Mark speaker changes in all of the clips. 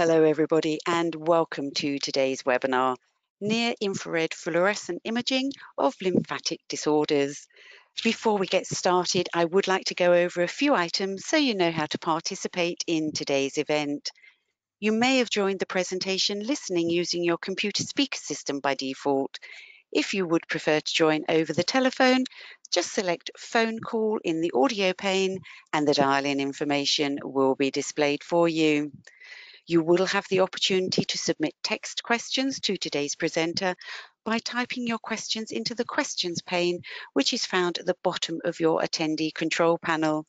Speaker 1: Hello everybody and welcome to today's webinar, Near Infrared Fluorescent Imaging of Lymphatic Disorders. Before we get started, I would like to go over a few items so you know how to participate in today's event. You may have joined the presentation listening using your computer speaker system by default. If you would prefer to join over the telephone, just select phone call in the audio pane and the dial-in information will be displayed for you. You will have the opportunity to submit text questions to today's presenter by typing your questions into the questions pane, which is found at the bottom of your attendee control panel.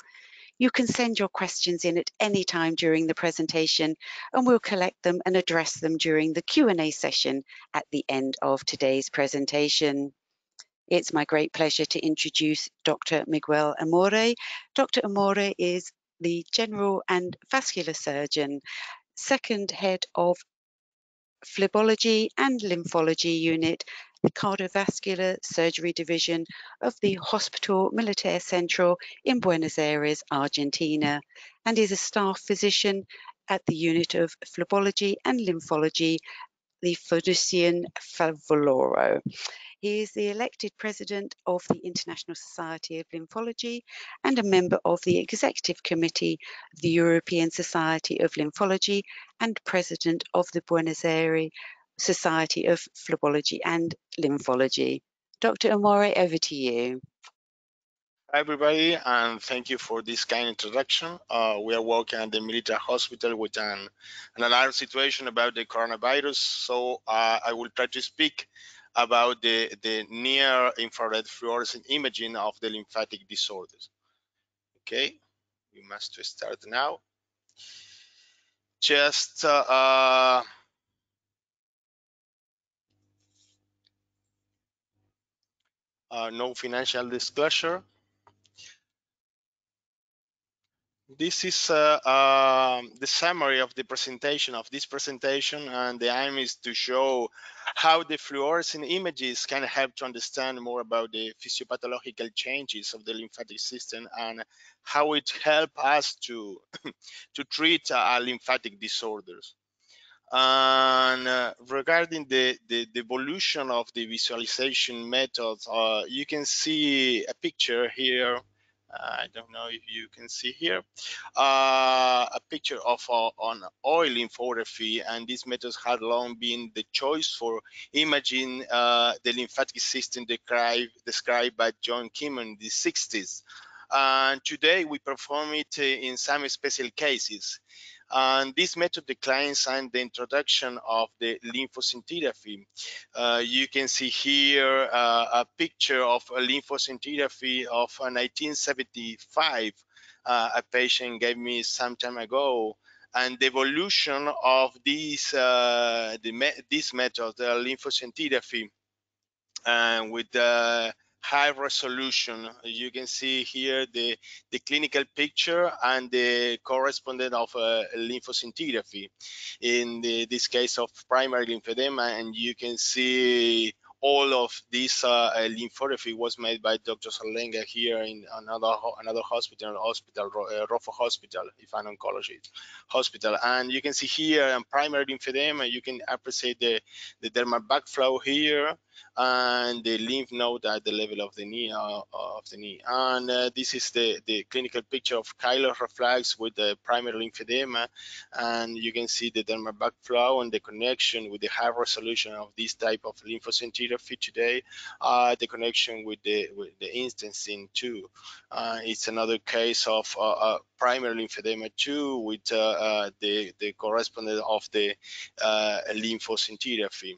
Speaker 1: You can send your questions in at any time during the presentation and we'll collect them and address them during the Q&A session at the end of today's presentation. It's my great pleasure to introduce Dr. Miguel Amore. Dr. Amore is the General and Vascular Surgeon second head of phlebology and lymphology unit, the cardiovascular surgery division of the Hospital Militar Central in Buenos Aires, Argentina, and is a staff physician at the unit of phlebology and lymphology, the Fundación Favaloro. He is the elected president of the International Society of Lymphology and a member of the executive committee of the European Society of Lymphology and president of the Buenos Aires Society of Phlebology and Lymphology. Dr. Amore, over to you.
Speaker 2: Hi, everybody, and thank you for this kind introduction. Uh, we are working at the military hospital with an, an alarm situation about the coronavirus, so uh, I will try to speak about the, the near infrared fluorescent imaging of the lymphatic disorders. Okay, we must start now. Just uh, uh, uh, no financial disclosure. This is uh, uh, the summary of the presentation of this presentation and the aim is to show how the fluorescent images can help to understand more about the physiopathological changes of the lymphatic system and how it help us to to treat uh, lymphatic disorders. And uh, regarding the, the, the, evolution of the visualization methods, uh, you can see a picture here I don't know if you can see here uh, a picture of uh, on oil lymphography and these methods had long been the choice for imaging uh, the lymphatic system described, described by John Kinmonth in the 60s. And today we perform it in some special cases. And this method declines and the introduction of the lymphoscintigraphy. Uh, you can see here uh, a picture of a lymphoscintigraphy of 1975. Uh, a patient gave me some time ago and the evolution of this uh, the me this method, the lymphoscintigraphy, and uh, with the high resolution. You can see here the, the clinical picture and the correspondent of uh, lymphoscintigraphy in the, this case of primary lymphedema and you can see all of this uh, lymphography was made by Dr. Salenga here in another another hospital, hospital uh, Roffo Hospital, if an oncology hospital. And you can see here in primary lymphedema, you can appreciate the, the dermal backflow here and the lymph node at the level of the knee uh, of the knee. And uh, this is the, the clinical picture of chylous reflux with the primary lymphedema. And you can see the dermal backflow and the connection with the high resolution of this type of lymphoscintigraphy today, uh, the connection with the with the instancing too. Uh, it's another case of uh, uh, primary lymphedema too with the, the correspondent of the lymphoscintigraphy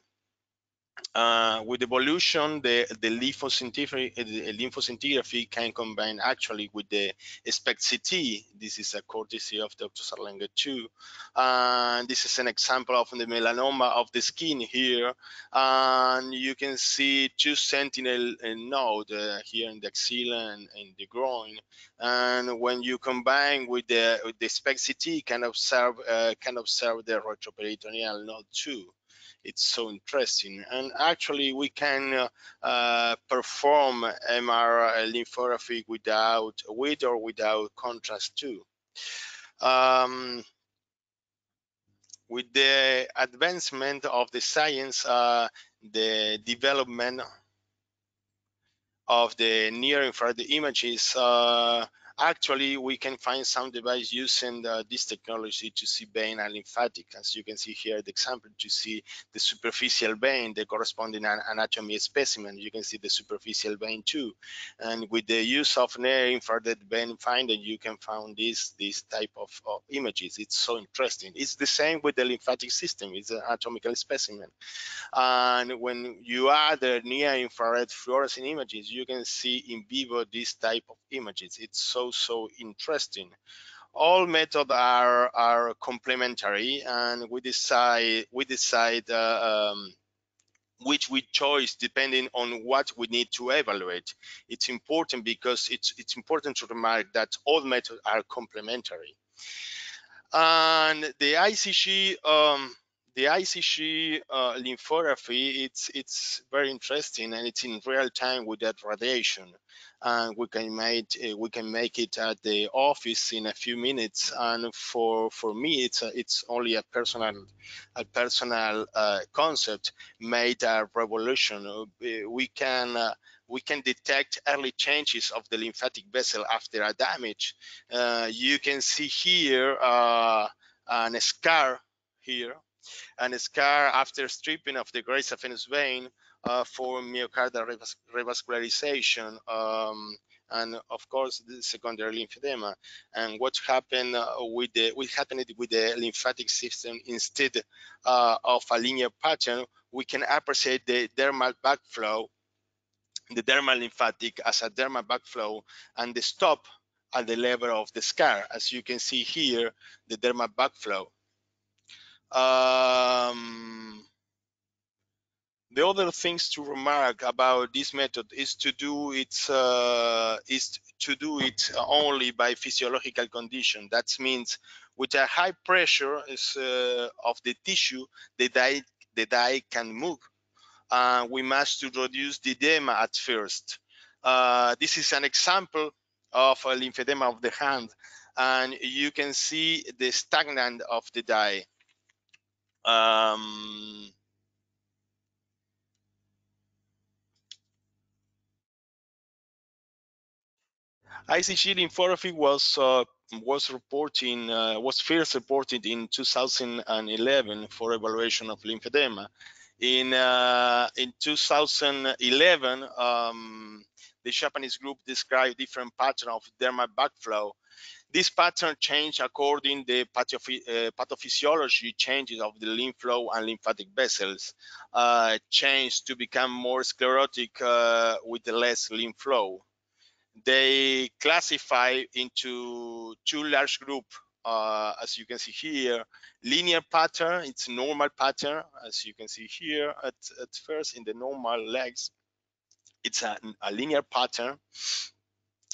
Speaker 2: uh, with evolution, the, the lymphoscintigraphy, the lymphoscintigraphy can combine actually with the SPECT-CT. This is a courtesy of Dr. Sarlenga too. And this is an example of the melanoma of the skin here. And you can see two sentinel nodes uh, here in the axilla and in the groin. And when you combine with the, with the SPECT-CT, can observe, uh, can observe the retroperitoneal node too it's so interesting. And actually, we can uh, uh, perform MR lymphography without, with or without contrast too. Um, with the advancement of the science, uh, the development of the near infrared images, uh, actually we can find some device using this technology to see vein and lymphatic. As you can see here, the example to see the superficial vein, the corresponding anatomy specimen. You can see the superficial vein too. And with the use of near infrared vein finder, you can find this this type of, of images. It's so interesting. It's the same with the lymphatic system. It's an anatomical specimen. And when you add the near infrared fluorescent images, you can see in vivo this type of images. It's so, so interesting. All methods are, are complementary and we decide, we decide uh, um, which we choose depending on what we need to evaluate. It's important because it's, it's important to remark that all methods are complementary. And the ICG um, the ICG uh, lymphography, it's it's very interesting and it's in real time with that radiation. And we can make uh, we can make it at the office in a few minutes. And for for me, it's a, it's only a personal a personal uh, concept made a revolution. Uh, we can uh, we can detect early changes of the lymphatic vessel after a damage. Uh, you can see here uh, an scar here and scar after stripping of the great saphenous vein uh, for myocardial revas revascularization um, and of course the secondary lymphedema. And what happened uh, with the what happened with the lymphatic system instead uh, of a linear pattern we can appreciate the dermal backflow the dermal lymphatic as a dermal backflow and the stop at the level of the scar. As you can see here the dermal backflow um, the other things to remark about this method is to do it uh, is to do it only by physiological condition. That means with a high pressure is, uh, of the tissue, the dye the dye can move. Uh, we must reduce the edema at first. Uh, this is an example of a lymphedema of the hand, and you can see the stagnant of the dye. Um, ICG lymphography was uh, was reporting uh, was first reported in 2011 for evaluation of lymphedema. In uh, in 2011, um, the Japanese group described different pattern of dermal backflow this pattern change according the uh, pathophysiology changes of the lymph flow and lymphatic vessels uh, change to become more sclerotic uh, with less lymph flow. They classify into two large groups, uh, as you can see here. Linear pattern, it's normal pattern, as you can see here at, at first in the normal legs. It's a, a linear pattern.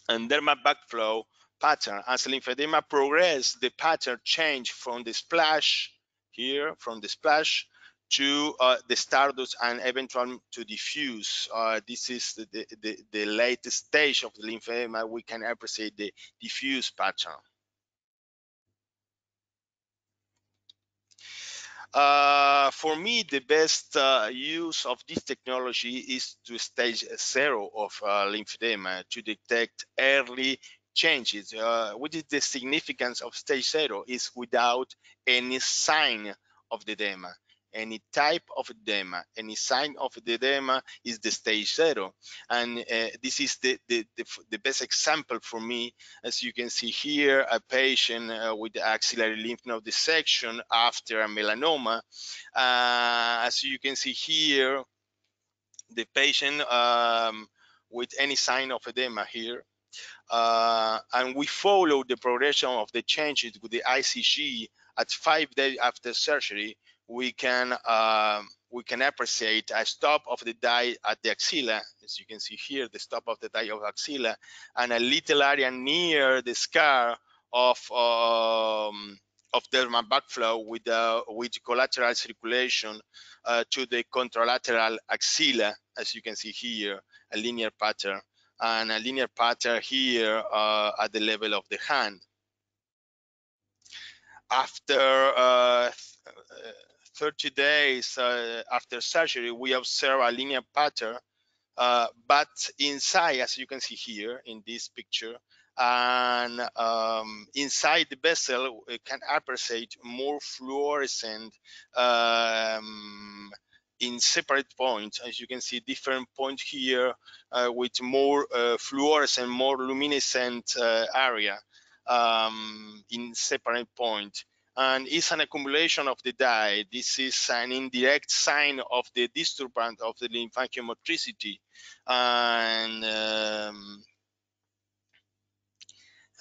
Speaker 2: And dermal backflow pattern. As lymphedema progress, the pattern change from the splash here, from the splash to uh, the stardust and eventually to diffuse. Uh, this is the, the, the, latest stage of the lymphedema. We can appreciate the diffuse pattern. Uh, for me, the best uh, use of this technology is to stage zero of uh, lymphedema to detect early changes. Uh, what is the significance of stage zero is without any sign of the edema, any type of edema, any sign of the edema is the stage zero. And uh, this is the, the, the, the, best example for me. As you can see here, a patient uh, with axillary lymph node dissection after a melanoma. Uh, as you can see here, the patient um, with any sign of edema here uh, and we follow the progression of the changes with the ICG at five days after surgery, we can uh, we can appreciate a stop of the dye at the axilla, as you can see here, the stop of the dye of axilla, and a little area near the scar of um, of dermal backflow with uh, with collateral circulation uh, to the contralateral axilla, as you can see here, a linear pattern and a linear pattern here uh, at the level of the hand. After uh, 30 days uh, after surgery, we observe a linear pattern, uh, but inside, as you can see here in this picture, and um, inside the vessel, we can appreciate more fluorescent um, in separate points. As you can see, different points here uh, with more uh, fluorescent, more luminescent uh, area um, in separate points and it's an accumulation of the dye. This is an indirect sign of the disturbance of the lymphangial And, um,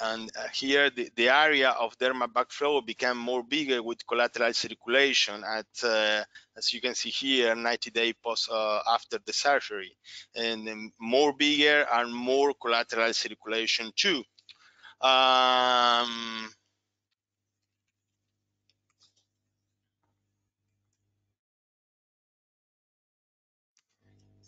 Speaker 2: and uh, here the, the, area of dermal backflow became more bigger with collateral circulation at, uh, as you can see here, 90 days post uh, after the surgery. And more bigger and more collateral circulation too. Um,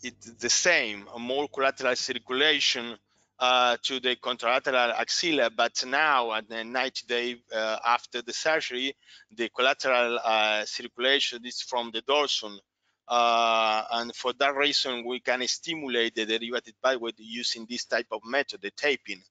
Speaker 2: it's the same, more collateral circulation uh, to the contralateral axilla, but now at the 90 day uh, after the surgery, the collateral uh, circulation is from the dorsum. Uh, and for that reason, we can stimulate the derivative pathway using this type of method, the taping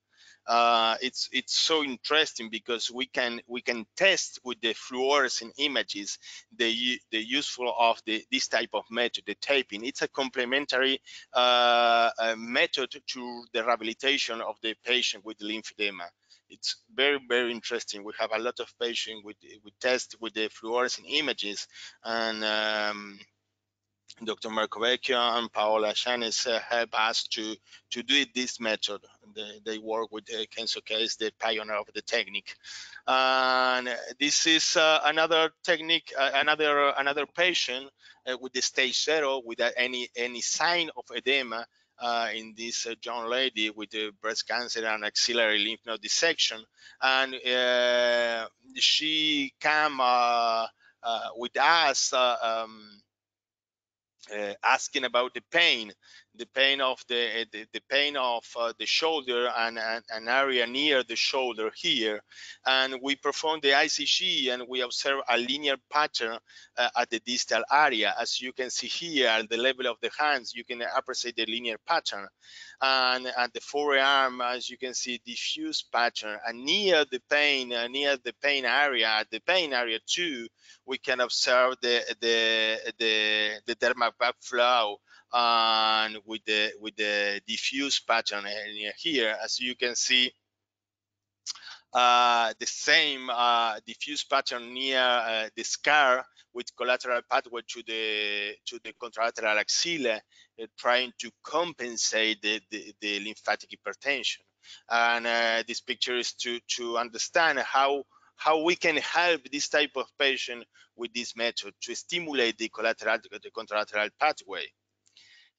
Speaker 2: uh, it's it's so interesting because we can we can test with the fluorescent images the the useful of the this type of method the taping. It's a complementary uh, method to the rehabilitation of the patient with lymphedema. It's very very interesting. We have a lot of patients with we test with the fluorescent images and um, Dr. Marco Vecchio and Paola Shanes uh, help us to, to do it this method. They, they work with uh, Kenzo Kase, the pioneer of the technique. And this is uh, another technique, uh, another another patient uh, with the stage zero without any any sign of edema uh, in this young lady with uh, breast cancer and axillary lymph node dissection. And she came with us um, Uh, asking about the pain, the pain of the the, the pain of uh, the shoulder and, an area near the shoulder here, and we perform the ICG and we observe a linear pattern uh, at the distal area. As you can see here, at the level of the hands, you can appreciate the linear pattern, and at the forearm, as you can see, diffuse pattern, and near the pain, uh, near the pain area, at the pain area too, we can observe the the the, the dermal backflow and with the with the diffuse pattern here as you can see uh, the same uh, diffuse pattern near uh, the scar with collateral pathway to the to the contralateral axilla uh, trying to compensate the, the, the lymphatic hypertension. And uh, this picture is to to understand how how we can help this type of patient with this method to stimulate the collateral the contralateral pathway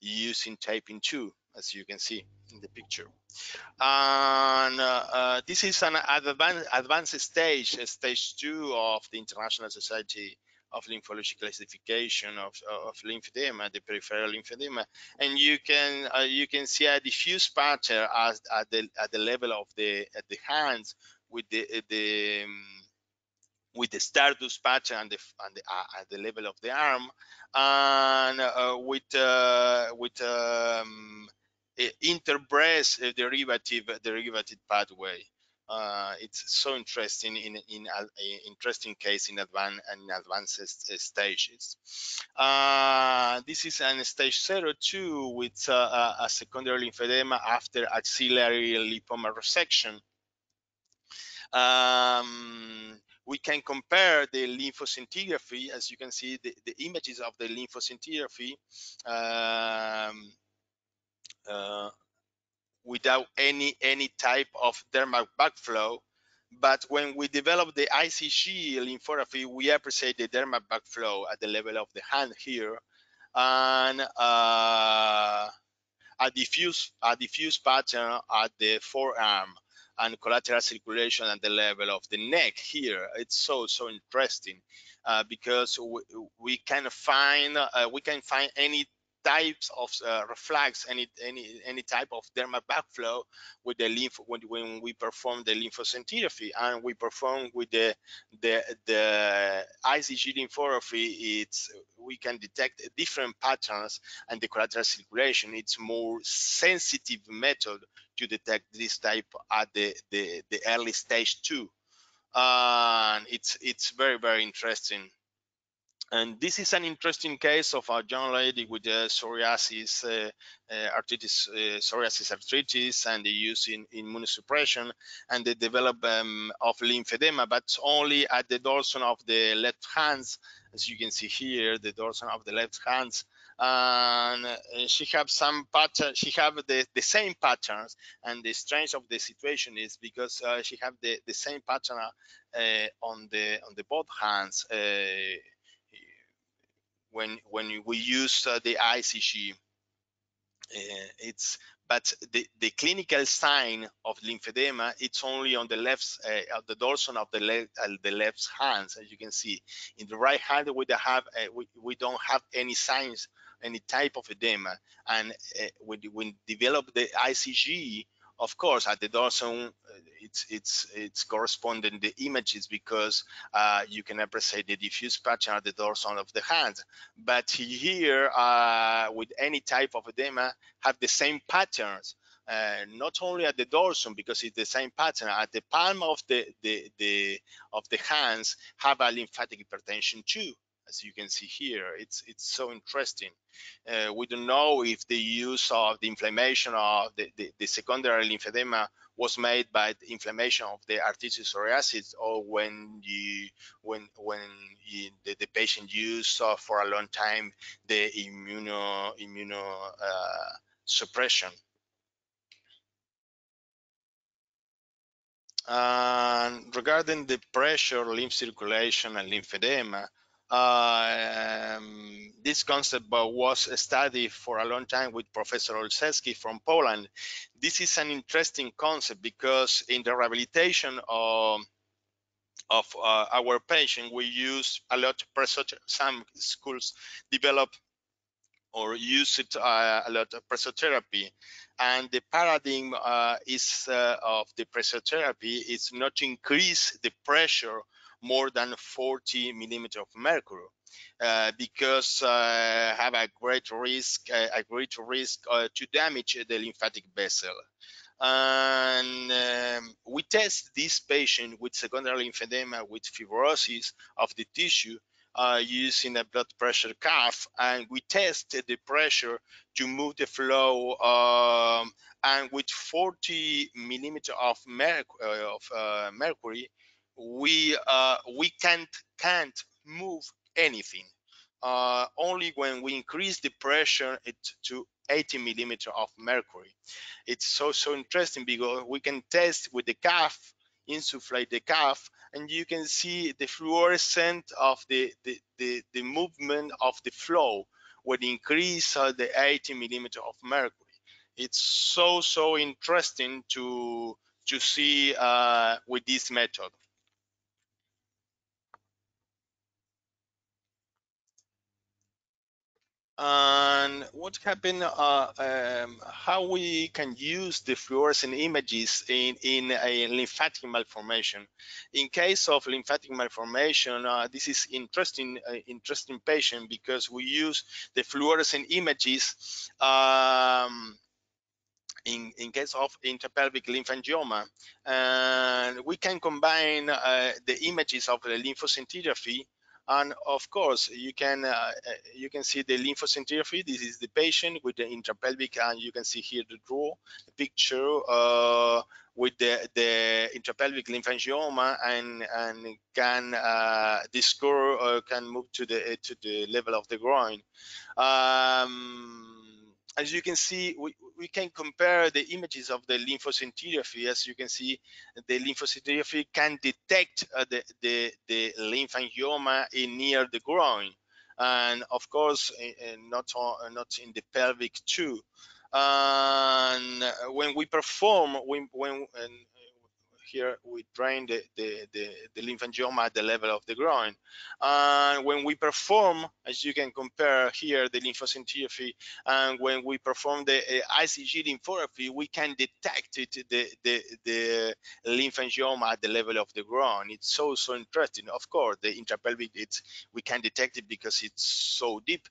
Speaker 2: using taping 2 as you can see in the picture. And uh, uh, this is an advanced, advanced stage stage 2 of the international society of lymphology classification of, of lymphedema, the peripheral lymphedema, and you can uh, you can see a diffuse pattern as, at the at the level of the at the hands with the the um, with the stardust patch and the, and the uh, at the level of the arm, and uh, with uh, with um, interbreast derivative derivative pathway. Uh, it's so interesting in in a interesting case in advanced in advanced stages. Uh, this is an stage zero two with uh, a secondary lymphedema after axillary lipoma resection. Um, we can compare the lymphoscintigraphy, as you can see, the, the images of the lymphoscintigraphy um, uh, without any any type of dermal backflow. But when we develop the ICG lymphography, we appreciate the dermal backflow at the level of the hand here, and uh, a diffuse a diffuse pattern at the forearm and collateral circulation at the level of the neck here. It's so so interesting uh, because we, we can find uh, we can find any types of uh, any any any type of dermal backflow with the lymph when, when we perform the lymphoscintigraphy and we perform with the the the ICG lymphography. It's we can detect different patterns and the collateral circulation. It's more sensitive method to detect this type at the the, the early stage two. And it's it's very very interesting and this is an interesting case of a young lady with uh, psoriasis, uh, uh, arthritis, uh, psoriasis arthritis, and the use in immunosuppression, and the development um, of lymphedema, but only at the dorsum of the left hands, as you can see here, the dorsum of the left hands. And uh, she have some pattern, she have the, the same patterns, and the strange of the situation is because uh, she have the, the same pattern on the on the both hands when when we use uh, the ICG. Uh, it's but the, the clinical sign of lymphedema it's only on the left uh, the dorsum of the left uh, the left hands as you can see in the right hand we don't have uh, we, we don't have any signs any type of edema and uh, when we develop the ICG of course at the dorsum uh, it's it's it's corresponding the images because uh, you can appreciate the diffuse pattern at the dorsum of the hand but here uh, with any type of edema have the same patterns uh, not only at the dorsum because it's the same pattern at the palm of the the, the of the hands have a lymphatic hypertension too as you can see here. It's it's so interesting. Uh, we don't know if the use of the inflammation of the, the, the, secondary lymphedema was made by the inflammation of the arthritis psoriasis or when you when when you, the, the, patient used uh, for a long time the immuno immuno uh, suppression. And regarding the pressure, lymph circulation, and lymphedema, um, this concept was studied for a long time with Professor Olszewski from Poland. This is an interesting concept because in the rehabilitation of, of uh, our patient, we use a lot of some schools develop or use it uh, a lot of pressotherapy. And the paradigm uh, is uh, of the pressotherapy is not to increase the pressure more than 40 millimeter of mercury uh, because uh, have a great risk, a great risk uh, to damage the lymphatic vessel. And um, we test this patient with secondary lymphedema with fibrosis of the tissue uh, using a blood pressure cuff and we test the pressure to move the flow um, and with 40 millimeter of, uh, of uh, mercury we uh, we can't can't move anything. Uh, only when we increase the pressure it to 80 millimeter of mercury. It's so so interesting because we can test with the cuff, insufflate the cuff, and you can see the fluorescent of the the the, the movement of the flow when increase uh, the 80 millimeter of mercury. It's so so interesting to to see uh, with this method. And what happened uh, um, how we can use the fluorescent images in in a lymphatic malformation in case of lymphatic malformation uh, this is interesting uh, interesting patient because we use the fluorescent images um, in, in case of intrapelvic lymphangioma. And we can combine uh, the images of the lymphoscintigraphy and of course, you can uh, uh, you can see the lymphoscintigraphy. This is the patient with the intrapelvic, and you can see here the draw picture uh, with the the intrapelvic lymphangioma, and and can uh, uh, can move to the to the level of the groin. Um, as you can see, we, we can compare the images of the lymphoscintigraphy. As you can see, the lymphoscintigraphy can detect uh, the, the, the lymphangioma in near the groin. And of course, not, not in the pelvic too. And when we perform, when, when here we drain the, the, the, the lymphangioma at the level of the groin. And when we perform, as you can compare here, the lymphoscintigraphy, and when we perform the uh, ICG lymphography, we can detect it, the, the, the lymphangioma at the level of the groin. It's so, so interesting. Of course, the intrapelvic, it's, we can detect it because it's so deep,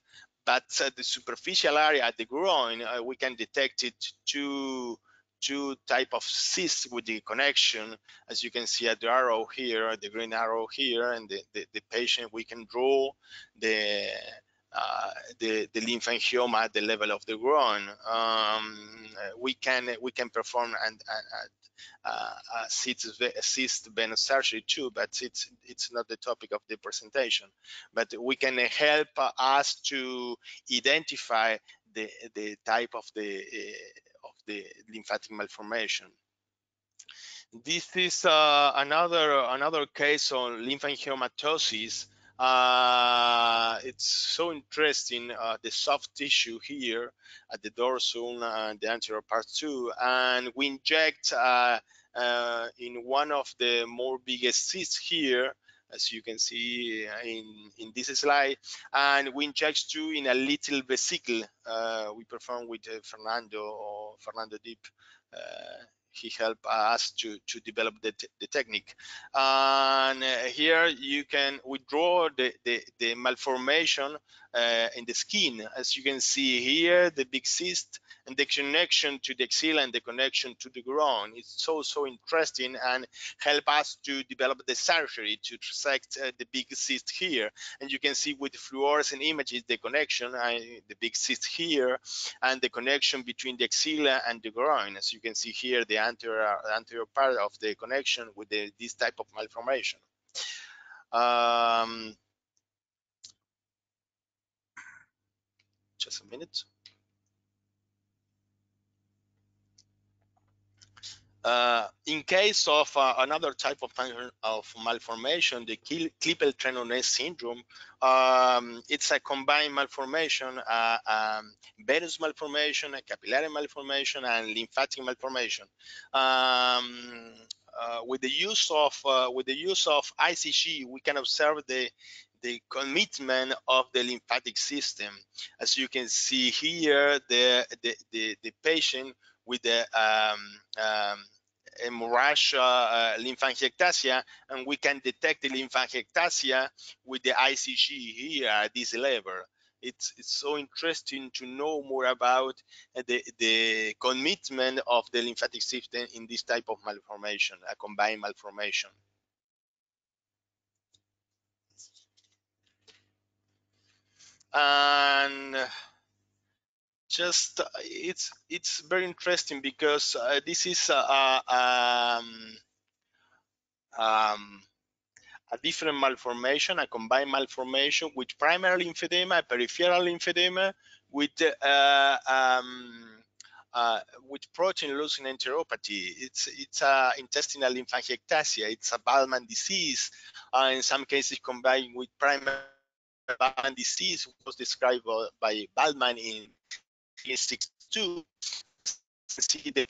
Speaker 2: but uh, the superficial area at the groin, uh, we can detect it to two type of cysts with the connection as you can see at the arrow here the green arrow here and the, the, the patient we can draw the uh, the, the lymphangioma at the level of the groin. Um, we can we can perform and, and uh, cyst, cyst venous surgery too, but it's it's not the topic of the presentation. But we can help us to identify the the type of the uh, the lymphatic malformation. This is uh, another another case on lymphangiomatosis. Uh, it's so interesting, uh, the soft tissue here at the dorsum and the anterior part too. And we inject uh, uh, in one of the more biggest cysts here, as you can see in, in this slide. And we inject two in a little vesicle. Uh, we perform with uh, Fernando or Fernando Deep. Uh, he helped us to to develop the, the technique and uh, here you can withdraw the the, the malformation uh, in the skin. As you can see here the big cyst and the connection to the axilla and the connection to the groin. It's so so interesting and help us to develop the surgery to resect uh, the big cyst here. And you can see with fluorescent images the connection uh, the big cyst here and the connection between the axilla and the groin. As you can see here the anterior anterior part of the connection with the, this type of malformation. Um, just a minute Uh, in case of uh, another type of, of malformation, the Klippel-Trenaunay syndrome, um, it's a combined malformation, uh, um, venous malformation, a capillary malformation, and lymphatic malformation. Um, uh, with the use of uh, with the use of ICG, we can observe the the commitment of the lymphatic system. As you can see here, the the the, the patient with the um, um, hemorrhage uh, lymphangiectasia, and we can detect the lymphangiectasia with the ICG here at this level. It's, it's so interesting to know more about the, the commitment of the lymphatic system in this type of malformation, a combined malformation. And just uh, it's it's very interesting because uh, this is uh, um, um, a different malformation, a combined malformation with primary lymphedema, peripheral lymphedema, with uh, um, uh, with protein losing enteropathy. It's it's a intestinal lymphangiectasia. It's a Waldmann disease. Uh, in some cases, combined with primary Waldmann disease, was described by Waldmann in 1962 see the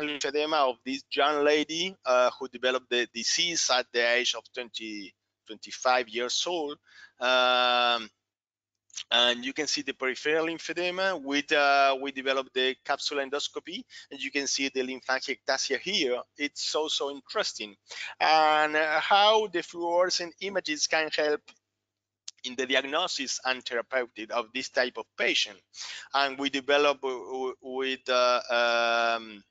Speaker 2: lymphedema of this young lady uh, who developed the disease at the age of 20, 25 years old. Um, and you can see the peripheral lymphedema with uh, we developed the capsule endoscopy and you can see the lymphangiectasia here. It's so so interesting. And uh, how the fluorescent images can help in the diagnosis and therapeutic of this type of patient. And we develop with uh, um,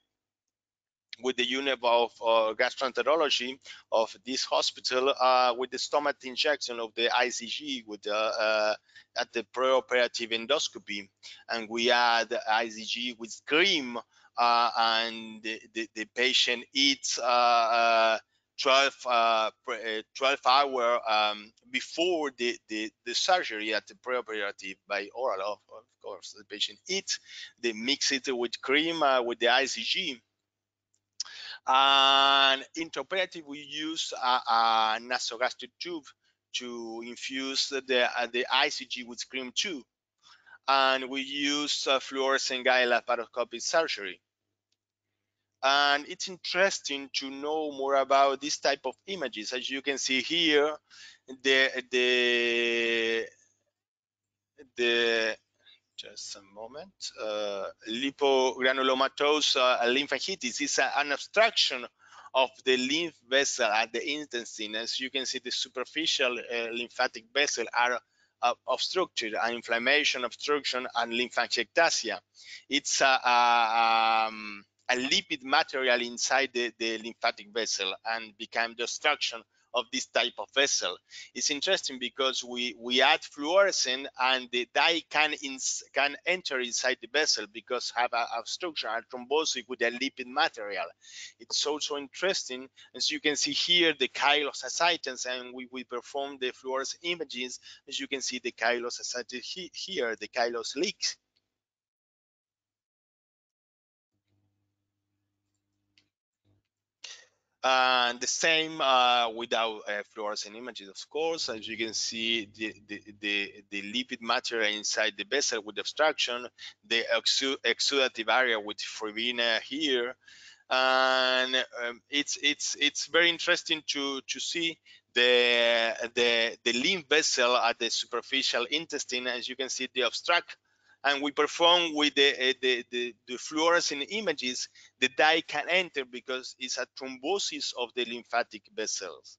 Speaker 2: with the unit of uh, gastroenterology of this hospital uh, with the stomach injection of the ICG with the, uh, at the preoperative endoscopy and we add ICG with cream uh, and the, the, the, patient eats uh, uh, 12, uh, uh 12 hour um, before the, the, the, surgery at the preoperative by oral, of, of, course, the patient eats, they mix it with cream, uh, with the ICG. And intraoperative, we use a, a nasogastric tube to infuse the, uh, the ICG with cream too. And we use uh, fluorescent guide laparoscopic surgery and it's interesting to know more about this type of images. As you can see here the the the just a moment uh, uh, lymphangitis is an obstruction of the lymph vessel at the intestine. As you can see the superficial uh, lymphatic vessel are uh, obstructed an inflammation obstruction and lymphangiectasia. It's a, a um, a lipid material inside the, the lymphatic vessel and become the obstruction of this type of vessel. It's interesting because we, we add fluorescent and the dye can, ins, can enter inside the vessel because have a obstruction, a thrombosis with a lipid material. It's also interesting, as you can see here, the chylous and we, we perform the fluorescent images. As you can see, the chylous here, the chylous leaks and the same uh, without uh, fluorescent images of course. As you can see the, the, the, the, lipid material inside the vessel with obstruction the exudative area with fibrina here. And um, it's it's it's very interesting to to see the the the lymph vessel at the superficial intestine. As you can see the obstruct and we perform with the, uh, the, the, the, fluorescent images, the dye can enter because it's a thrombosis of the lymphatic vessels.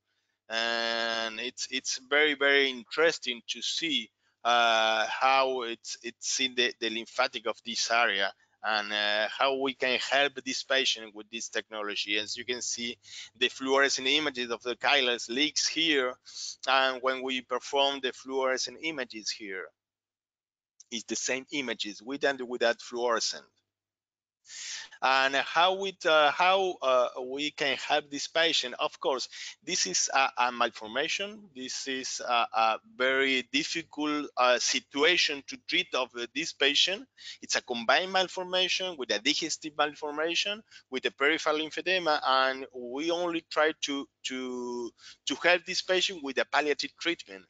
Speaker 2: And it's it's very, very interesting to see uh, how it's it's in the, the lymphatic of this area and uh, how we can help this patient with this technology. As you can see, the fluorescent images of the chylous leaks here, and when we perform the fluorescent images here, is the same images with and without fluorescent. And how we uh, how uh, we can help this patient of course this is a, a malformation. This is a, a very difficult uh, situation to treat of this patient. It's a combined malformation with a digestive malformation with a peripheral lymphedema and we only try to to to help this patient with a palliative treatment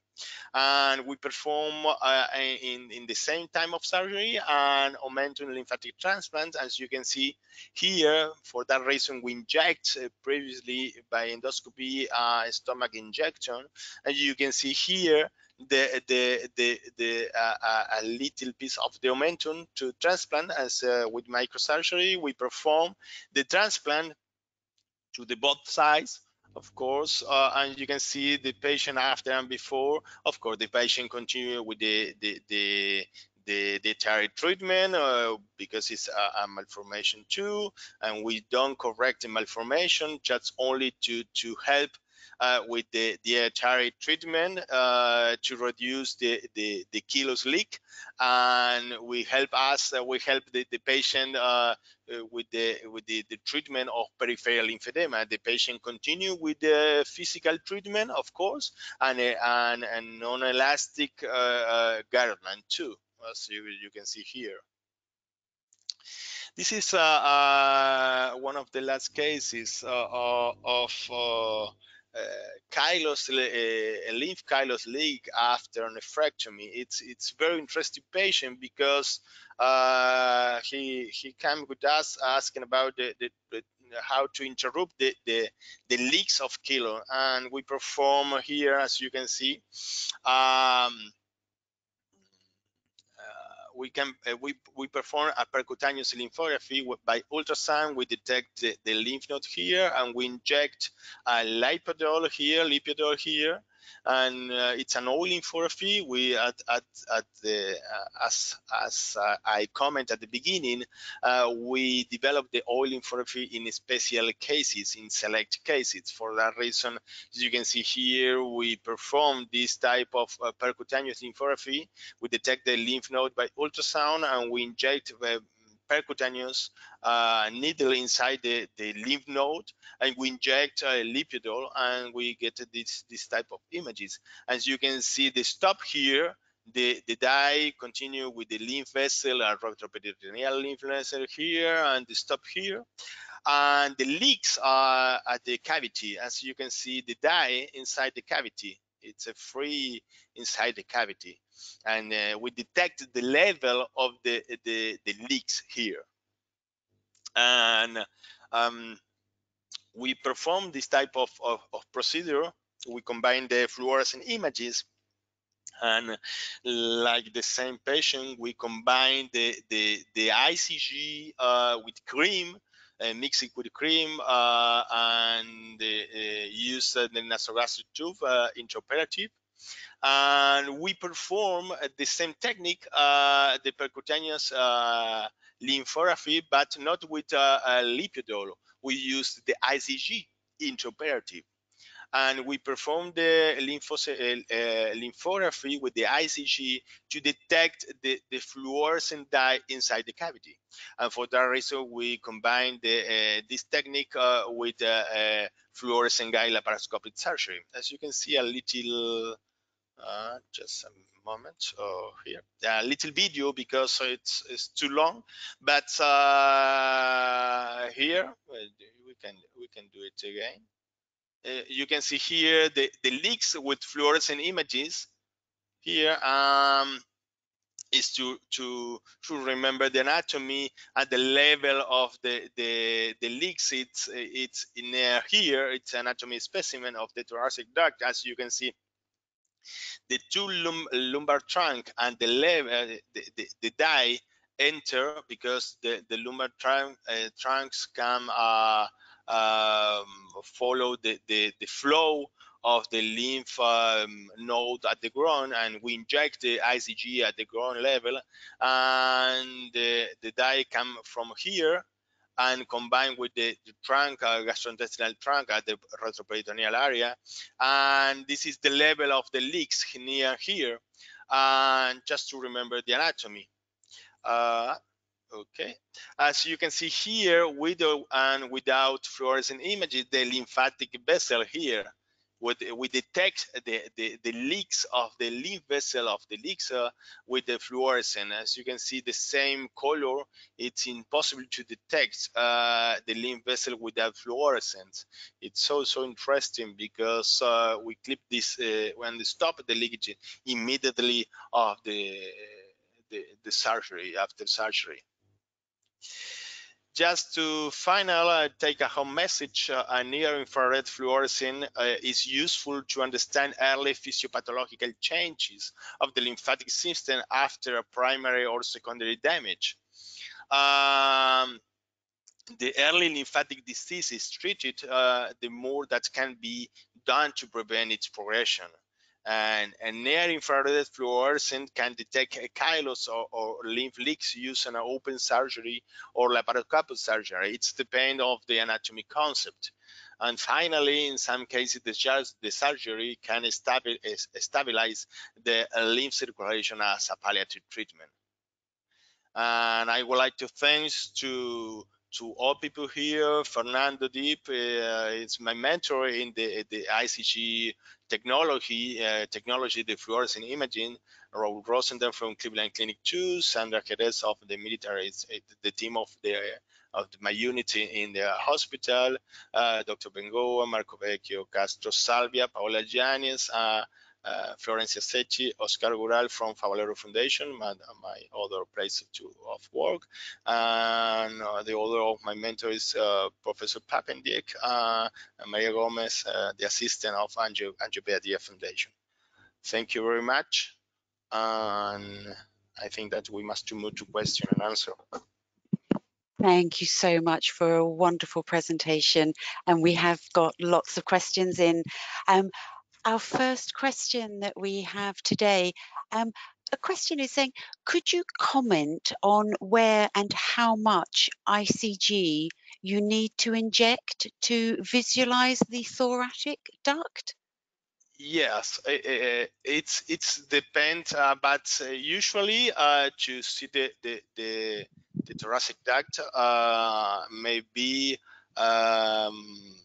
Speaker 2: and we perform uh, in, in the same time of surgery an omentum lymphatic transplant as you can see here for that reason we inject uh, previously by endoscopy uh, stomach injection. And you can see here the the the, the uh, uh a little piece of the omentum to transplant as with microsurgery we perform the transplant to the both sides of course, uh, and you can see the patient after and before. Of course, the patient continue with the the the the, the treatment uh, because it's a, a, malformation too, and we don't correct the malformation just only to to help uh, with the the dietary treatment uh, to reduce the, the, the chylous leak. And we help us, uh, we help the, the patient uh, uh, with the with the, the treatment of peripheral lymphedema. The patient continue with the physical treatment, of course, and and, and non-elastic uh, garment too, as you, you can see here. This is uh, uh, one of the last cases uh, of chylous, uh, lymph chylous leak after nephrectomy. It's it's very interesting patient because uh, he he came with us asking about the, the, the how to interrupt the, the, the leaks of chyle, and we perform here, as you can see. Um, we can uh, we we perform a percutaneous lymphography by ultrasound. We detect the, the lymph node here, and we inject a lipiodol here, lipiodol here, and uh, it's an oil lymphography. We at at at the uh, as as uh, I comment at the beginning, uh, we develop the oil lymphography in special cases, in select cases. For that reason, as you can see here, we perform this type of uh, percutaneous lymphography. We detect the lymph node by ultrasound, and we inject percutaneous uh, needle inside the, the lymph node and we inject a lipiodol and we get this, this type of images. As you can see the stop here, the, the dye continue with the lymph vessel and retroperitoneal lymph vessel here and the stop here. And the leaks are at the cavity. As you can see, the dye inside the cavity. It's a free inside the cavity. And uh, we detect the level of the, the, the leaks here. And um, we perform this type of, of, of procedure. We combine the fluorescent images and like the same patient, we combine the, the, the ICG uh, with cream, uh, mix it with cream uh, and uh, use the nasogastric tube uh, intraoperative. And we perform the same technique, uh, the percutaneous uh, lymphorrhaphy, but not with uh, a lipiodol. We use the ICG intraoperative and we perform the uh, lymphography with the ICG to detect the, the fluorescent dye inside the cavity. And for that reason, we combine the, uh, this technique uh, with uh, fluorescent dye laparoscopic surgery. As you can see, a little, uh, just a moment oh, here, a little video because it's, it's too long, but uh, here we can we can do it again. Uh, you can see here the, the leaks with fluorescent images. Here um, is to to to remember the anatomy at the level of the the the leaks. It's it's in here. It's anatomy specimen of the thoracic duct. As you can see the two lum lumbar trunk and the level uh, the, the, the dye enter because the the lumbar trunk uh, trunks come uh, um, follow the, the, the flow of the lymph um, node at the ground and we inject the ICG at the ground level and the, the dye come from here and combined with the, the trunk, uh, gastrointestinal trunk at the retroperitoneal area. And this is the level of the leaks near here. And just to remember the anatomy. Uh, Okay, as you can see here, with and without fluorescent images, the lymphatic vessel here, with we detect the, the, the leaks of the lymph vessel of the leaks uh, with the fluorescent. As you can see, the same color, it's impossible to detect uh, the lymph vessel without fluorescence. It's so, so interesting because uh, we clip this uh, when they stop the leakage immediately of the, the, the surgery, after surgery. Just to final uh, take a home message, uh, near-infrared fluorescent uh, is useful to understand early physiopathological changes of the lymphatic system after a primary or secondary damage. Um, the early lymphatic disease is treated, uh, the more that can be done to prevent its progression and, and near infrared fluorescent can detect chylous or, or, lymph leaks using an open surgery or laparoscopic surgery. It's depend of the anatomy concept. And finally, in some cases, the, the surgery can stabilize the lymph circulation as a palliative treatment. And I would like to thanks to to all people here. Fernando Dip uh, is my mentor in the, the ICG technology, uh, technology, the fluorescent imaging. Raul Rosenthal from Cleveland Clinic 2, Sandra Jerez of the military, the team of the of my unit in the hospital, uh, Dr. Bengoa, Marco Vecchio, Castro Salvia, Paola Giannis, uh, uh, Florencia Secchi, Oscar Gural from Favaloro Foundation, my, my other place to, of work. And uh, the other of my mentors, uh, Professor Papendieck, uh, and Maria Gomez, uh, the assistant of Angio, Angiopedia Foundation. Thank you very much. And I think that we must move to question and answer.
Speaker 1: Thank you so much for a wonderful presentation. And we have got lots of questions in. Um, our first question that we have today. Um, a question is saying, could you comment on where and how much ICG you need to inject to visualize the thoracic duct?
Speaker 2: Yes, it's it's depends, uh, but uh, usually uh, to see the the the, the thoracic duct uh, maybe um,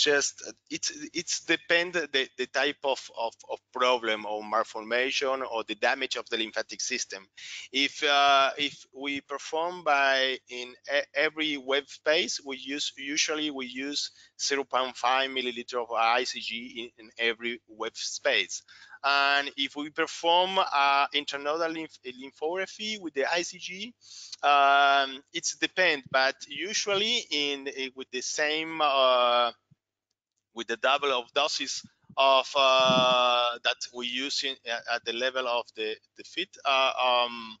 Speaker 2: just it's it's depend the, the type of, of, of problem or malformation or the damage of the lymphatic system. If uh, if we perform by in every web space we use usually we use 0.5 milliliter of ICG in, in every web space. And if we perform uh, intranodal lymph lymphography with the ICG, um, it's depend, but usually in with the same uh, with the double of doses of uh, that we use in, at the level of the the feet. Uh, um,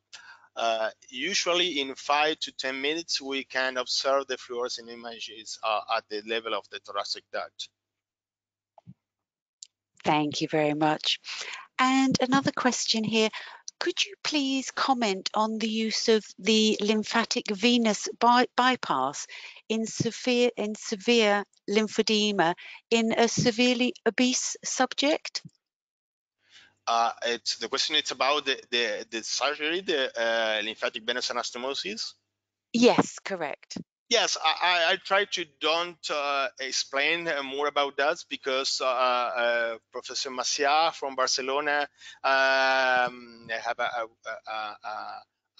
Speaker 2: uh, usually in five to 10 minutes, we can observe the fluorescent images uh, at the level of the thoracic duct.
Speaker 1: Thank you very much. And another question here. Could you please comment on the use of the lymphatic venous by bypass in severe in severe lymphedema in a severely obese subject?
Speaker 2: Uh, it's the question. It's about the the, the surgery, the uh, lymphatic venous anastomosis.
Speaker 1: Yes, correct.
Speaker 2: Yes, I, I, try to don't uh, explain more about that because uh, uh, Professor Masià from Barcelona um, have a, a, a,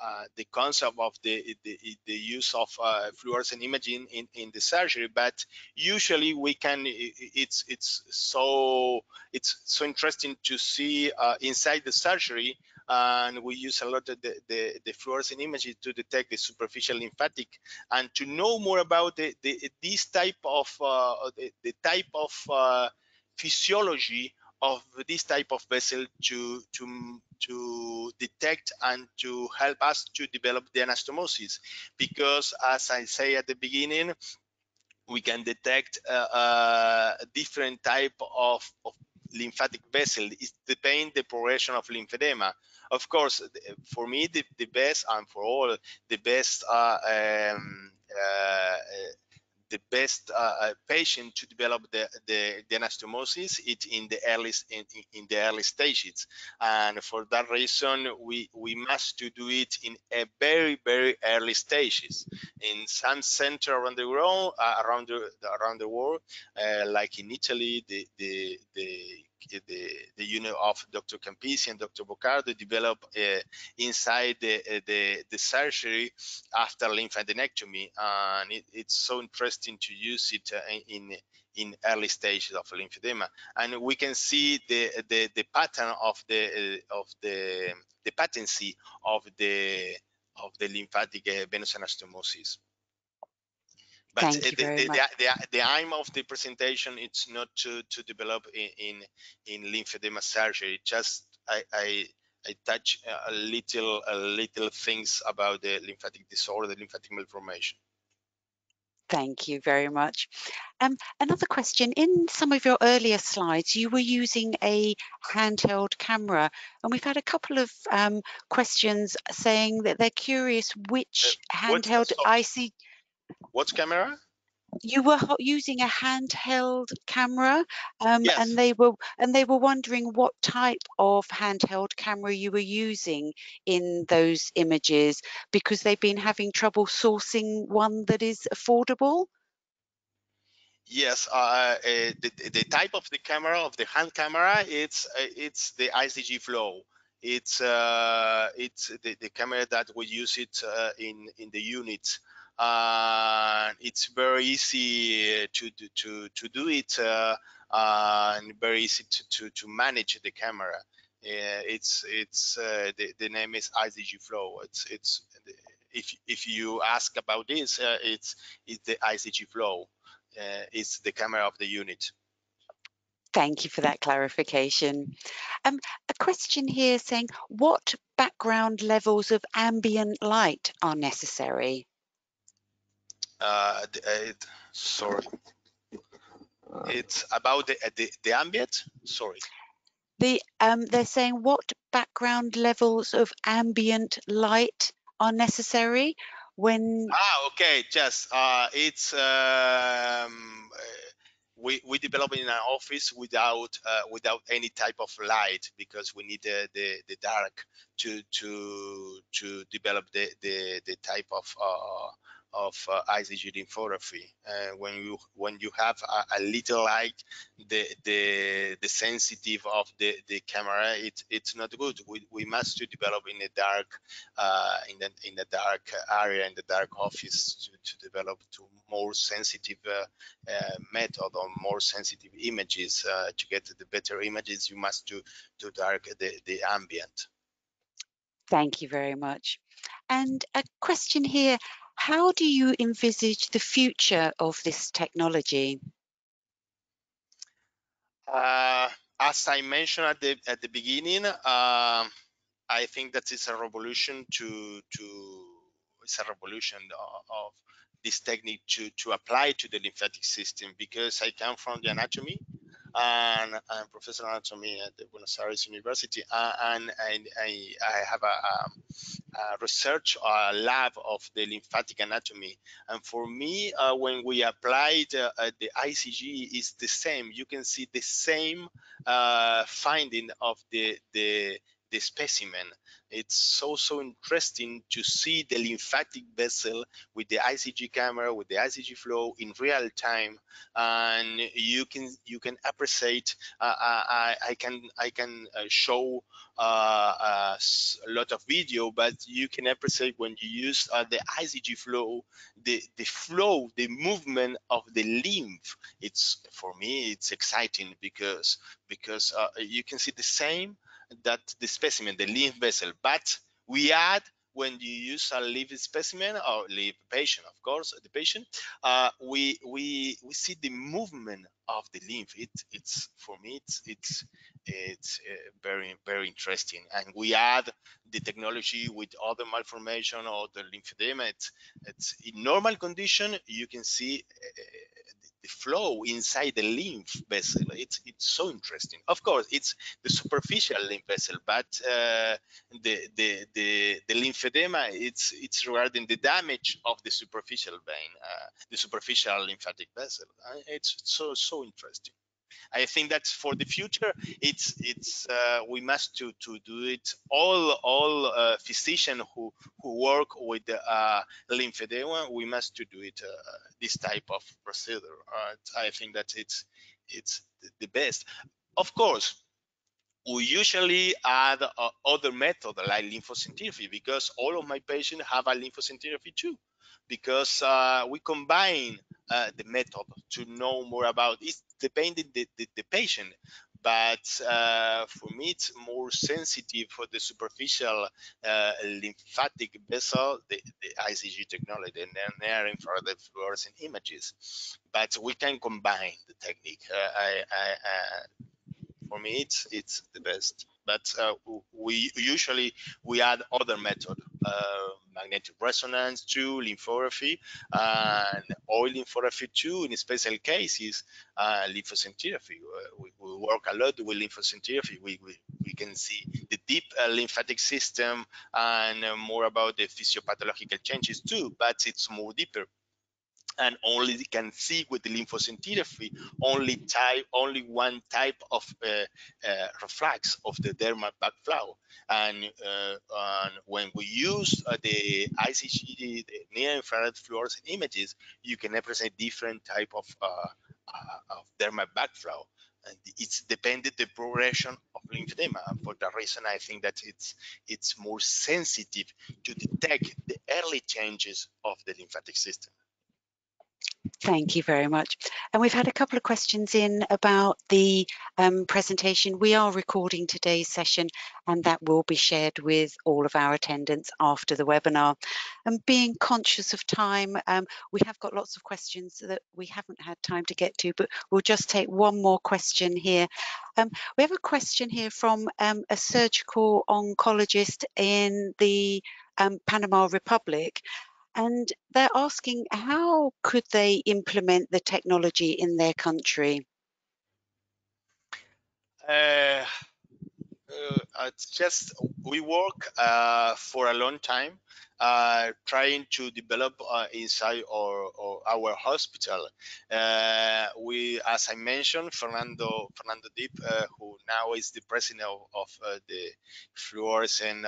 Speaker 2: uh, the concept of the the, the use of uh, fluorescent imaging in, in the surgery but usually we can it's it's so it's so interesting to see uh, inside the surgery and we use a lot of the, the, the, fluorescent imaging to detect the superficial lymphatic. And to know more about the, the this type of uh, the, the, type of uh, physiology of this type of vessel to to to detect and to help us to develop the anastomosis. Because as i say at the beginning we can detect a different type of, of lymphatic vessel. It depends the progression of lymphedema of course for me the, the best and for all the best uh, um, uh, the best uh, uh, patient to develop the, the, the anastomosis is in the early in, in, the early stages. And for that reason we we must to do it in a very very early stages. In some center around the world uh, around the around the world uh, like in Italy the the the the, the unit of Dr. Campisi and Dr. Boccardo developed uh, inside the, uh, the, the surgery after lymphadenectomy, and it, it's so interesting to use it uh, in in early stages of lymphedema, and we can see the the, the pattern of the uh, of the the patency of the of the lymphatic venous anastomosis. But
Speaker 1: Thank you
Speaker 2: the,
Speaker 1: very
Speaker 2: the,
Speaker 1: much.
Speaker 2: the, the, the aim of the presentation it's not to, to develop in, in, in lymphedema surgery. Just I, I, I touch a little a little things about the lymphatic disorder, the lymphatic malformation.
Speaker 1: Thank you very much. Um, another question, in some of your earlier slides, you were using a handheld camera and we've had a couple of um, questions saying that they're curious which uh, handheld IC
Speaker 2: what camera?
Speaker 1: You were using a handheld camera, um,
Speaker 2: yes.
Speaker 1: and they were and they were wondering what type of handheld camera you were using in those images because they've been having trouble sourcing one that is affordable.
Speaker 2: Yes, uh, uh, the, the type of the camera of the hand camera it's uh, it's the ICG Flow. It's uh, it's the, the camera that we use it uh, in in the unit and it's very easy to to to do it uh, and very easy to, to to manage the camera. Uh, it's it's uh, the, the name is ICG Flow. It's it's if if you ask about this, uh, it's it's the ICG Flow. Uh, it's the camera of the unit.
Speaker 1: Thank you for that clarification. Um, a question here saying, what background levels of ambient light are necessary?
Speaker 2: Uh, uh, sorry. It's about the, uh, the, the ambient? Sorry.
Speaker 1: The um they're saying what background levels of ambient light are necessary when
Speaker 2: ah okay just uh it's um uh, we we develop in an office without uh, without any type of light because we need the the, the dark to to to develop the the, the type of uh, of uh, ICG lymphography. Uh, when you when you have a, a, little light, the the the sensitive of the the camera, it it's not good. We, we must to develop in a dark uh, in the in the dark area in the dark office to, to develop to more sensitive uh, uh, method or more sensitive images uh, to get the better images. You must do to dark the the ambient.
Speaker 1: Thank you very much. And a question here, how do you envisage the future of this technology?
Speaker 2: Uh, as I mentioned at the at the beginning, uh, I think that it's a revolution to to it's a revolution of, of this technique to to apply to the lymphatic system because I come from the anatomy and I'm professor of anatomy at the Buenos Aires University, uh, and, and I, I, have a, a, a, research lab of the lymphatic anatomy. And for me, uh, when we applied uh, the ICG, is the same. You can see the same uh, finding of the the the specimen. It's so so interesting to see the lymphatic vessel with the ICG camera, with the ICG flow in real time, and you can you can appreciate. Uh, I, I can I can uh, show uh, uh a lot of video, but you can appreciate when you use uh, the ICG flow, the the flow, the movement of the lymph. It's for me it's exciting because because uh, you can see the same that the specimen, the lymph vessel, but we add when you use a live specimen or live patient, of course, the patient, uh, we we we see the movement of the lymph. It it's for me it's it's it's uh, very very interesting, and we add the technology with other malformation or the lymphedema. It's, it's in normal condition you can see. The flow inside the lymph vessel. It's it's so interesting. Of course, it's the superficial lymph vessel, but uh, the, the the the lymphedema it's it's regarding the damage of the superficial vein, uh, the superficial lymphatic vessel. Uh, it's so so interesting. I think that for the future, it's it's uh, we must to to do it. All all uh, physicians who who work with uh, lymphedema, we must to do it uh, this type of procedure. I think that it's it's the best. Of course, we usually add uh, other method like lymphoscintigraphy because all of my patients have a lymphoscintigraphy too because uh, we combine uh, the method to know more about it depending the, the, the patient but uh, for me it's more sensitive for the superficial uh, lymphatic vessel the, the ICG technology and then near infrared fluorescent images. But we can combine the technique. Uh, I, I, uh, for me it's it's the best. But uh, we usually we add other method magnetic resonance to lymphography and oil lymphography too in special cases uh, lymphoscintigraphy uh, we, we, work a lot with lymphoscintigraphy we, we, we can see the deep uh, lymphatic system and uh, more about the physiopathological changes too but it's more deeper and only can see with the lymphoscintigraphy only type only one type of uh, uh, reflex of the dermal backflow. And, uh, and when we use uh, the ICG the near infrared fluorescent images you can represent different type of, uh, of dermal backflow. And it's dependent the progression of lymphedema. And for that reason i think that it's it's more sensitive to detect the early changes of the lymphatic system
Speaker 1: Thank you very much. And we've had a couple of questions in about the um, presentation. We are recording today's session and that will be shared with all of our attendants after the webinar. And being conscious of time, um, we have got lots of questions that we haven't had time to get to, but we'll just take one more question here. Um, we have a question here from um, a surgical oncologist in the um, Panama Republic and they're asking how could they implement the technology in their country?
Speaker 2: Uh, uh, it's just we work uh, for a long time uh, trying to develop uh, inside our, our, hospital. Uh, we, as I mentioned, Fernando Fernando Dip, uh, who now is the president of, of the fluorescent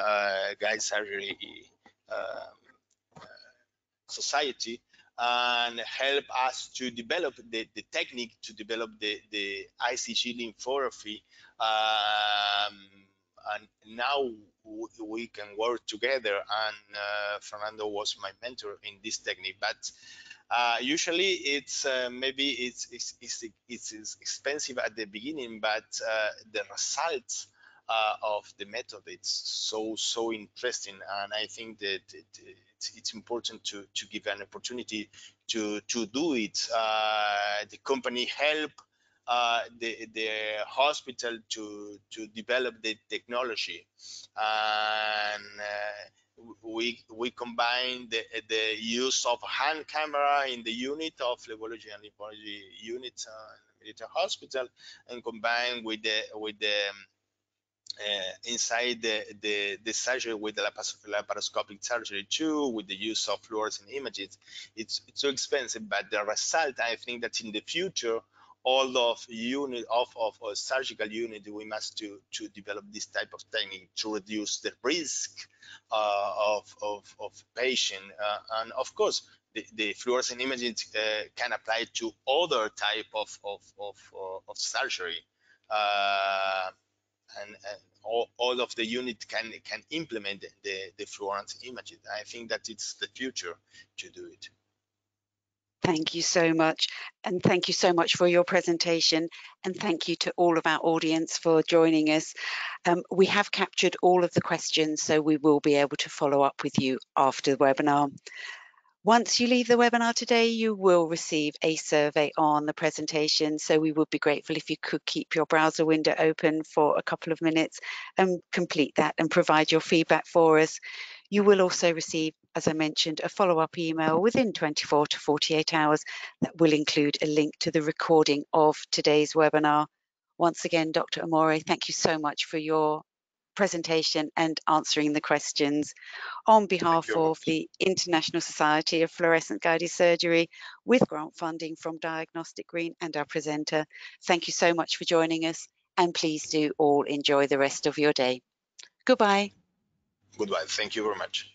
Speaker 2: guide surgery society and help us to develop the, the technique to develop the, the ICG lymphography. Um, and now we can work together and uh, Fernando was my mentor in this technique but uh, usually it's uh, maybe it's, it's, it's, it's, expensive at the beginning but uh, the results uh, of the method. It's so so interesting and i think that it, it's, it's, important to to give an opportunity to to do it. Uh, the company help uh, the the hospital to to develop the technology. And uh, we we combine the the use of hand camera in the unit of phlebology and lymphology unit uh, military hospital and combine with the with the um, inside the, the, the, surgery with the laparoscopic surgery too, with the use of fluorescent images. It's, it's so expensive, but the result, I think that in the future, all of unit of, of a surgical unit, we must to, to develop this type of technique to reduce the risk uh, of, of, of patient. Uh, and of course, the, the fluorescent imaging uh, can apply to other type of, of, of, of surgery. And, and all, all, of the unit can can implement the, the fluorescent images. I think that it's the future to do it.
Speaker 1: Thank you so much. And thank you so much for your presentation. And thank you to all of our audience for joining us. Um, we have captured all of the questions, so we will be able to follow up with you after the webinar. Once you leave the webinar today, you will receive a survey on the presentation. So we would be grateful if you could keep your browser window open for a couple of minutes and complete that and provide your feedback for us. You will also receive, as I mentioned, a follow-up email within 24 to 48 hours that will include a link to the recording of today's webinar. Once again, Dr. Amore, thank you so much for your presentation and answering the questions. On behalf of the International Society of Fluorescent Guided Surgery with grant funding from Diagnostic Green and our presenter, thank you so much for joining us and please do all enjoy the rest of your day. Goodbye.
Speaker 2: Goodbye. Thank you very much.